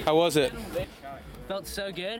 How was it? Felt so good.